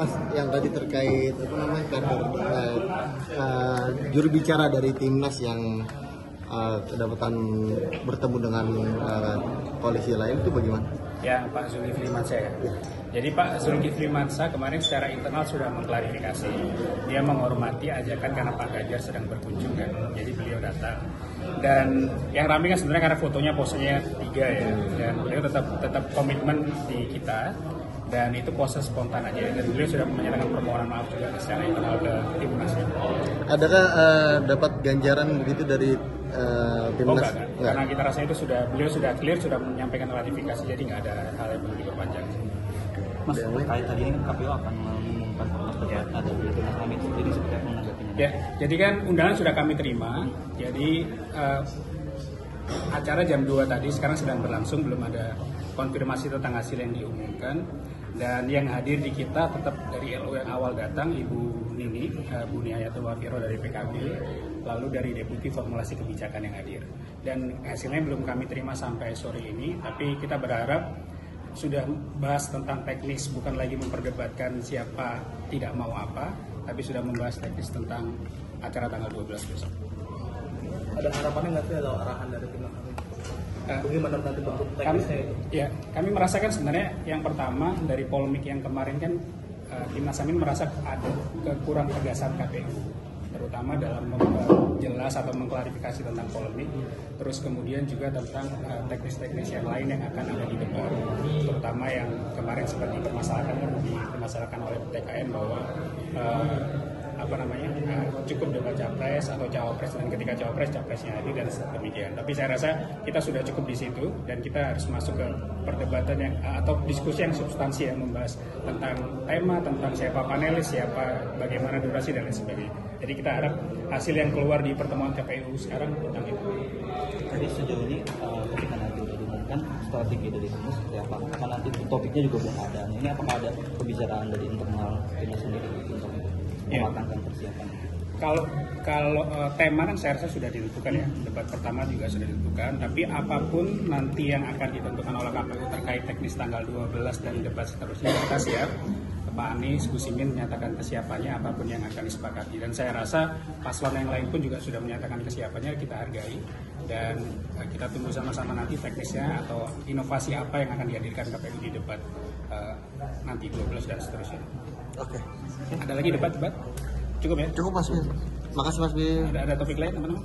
Mas yang tadi terkait apa namanya kader uh, uh, juru bicara dari timnas yang uh, kedapatan bertemu dengan uh, koalisi lain itu bagaimana? Ya Pak Zulkifli Mansyah ya. Jadi Pak Zulkifli Mansyah kemarin secara internal sudah mengklarifikasi. Dia menghormati ajakan karena Pak Ganjar sedang berkunjung kan. Jadi beliau datang. Dan yang ramai kan sebenarnya karena fotonya posenya tiga ya. Dan beliau tetap tetap komitmen di kita dan itu pose spontan aja dan beliau sudah menyatakan permohonan maaf juga secara internal ke timnas ya. Adakah uh, dapat ganjaran begitu dari uh, Oh timnas? enggak, enggak. Karena kita rasa itu sudah beliau sudah clear sudah menyampaikan klarifikasi jadi nggak ada hal yang perlu diperpanjang. Mas terkait tadi ini KPU akan mengumumkan Mas Pernyataan atau Timnas Amin sendiri seperti apa menanggapinya? Ya, jadi kan undangan sudah kami terima. Jadi eh, acara jam 2 tadi sekarang sedang berlangsung belum ada konfirmasi tentang hasil yang diumumkan dan yang hadir di kita tetap dari LO yang awal datang Ibu Nini, eh, Bu Nihayatul Wafiro dari PKB, lalu dari Deputi Formulasi Kebijakan yang hadir. Dan hasilnya belum kami terima sampai sore ini, tapi kita berharap sudah bahas tentang teknis bukan lagi memperdebatkan siapa tidak mau apa, tapi sudah membahas teknis tentang acara tanggal 12 besok. ada harapannya nggak sih atau arahan dari timnas kami? Eh, Bagaimana nanti bentuk kami, itu? ya, kami merasakan sebenarnya yang pertama dari polemik yang kemarin kan eh, Timnas Amin merasa ada kekurang tegasan KPU terutama dalam jelas atau mengklarifikasi tentang polemik terus kemudian juga tentang eh, teknis-teknis yang lain yang akan ada di depan terutama yang kemarin sempat dipermasalahkan dipermasalahkan oleh TKN bahwa eh, apa namanya eh, cukup debat capres atau cawapres dan ketika cawapres capresnya hadir dan demikian. Tapi saya rasa kita sudah cukup di situ dan kita harus masuk ke perdebatan yang eh, atau diskusi yang substansi yang membahas tentang tema, tentang siapa panelis, siapa bagaimana durasi dan lain sebagainya. Jadi kita harap hasil yang keluar di pertemuan KPU sekarang tentang itu. Jadi sejauh ini uh, ketika nanti udah diumumkan strategi dari timnas seperti apa? Karena nanti topiknya juga belum ada. Ini apakah ada pembicaraan dari internal timnas sendiri untuk. Mematangkan persiapan? Kalau kalau eh, tema kan saya rasa sudah ditentukan ya debat pertama juga sudah ditentukan tapi apa pun nanti yang akan ditentukan oleh KPU terkait teknis tanggal 12 dan debat seterusnya kita siap Pak Anies, Gus Imin menyatakan kesiapannya apa pun yang akan disepakati dan saya rasa paslon yang lain pun juga sudah menyatakan kesiapannya kita hargai dan eh, kita tunggu sama-sama nanti teknisnya atau inovasi apa yang akan dihadirkan KPU di debat eh, nanti 12 dan seterusnya. Oke. Ada lagi debat-debat? Cukup ya? Cukup Mas Bir. Makasih Mas Bir. Ada ada topik lain teman-teman?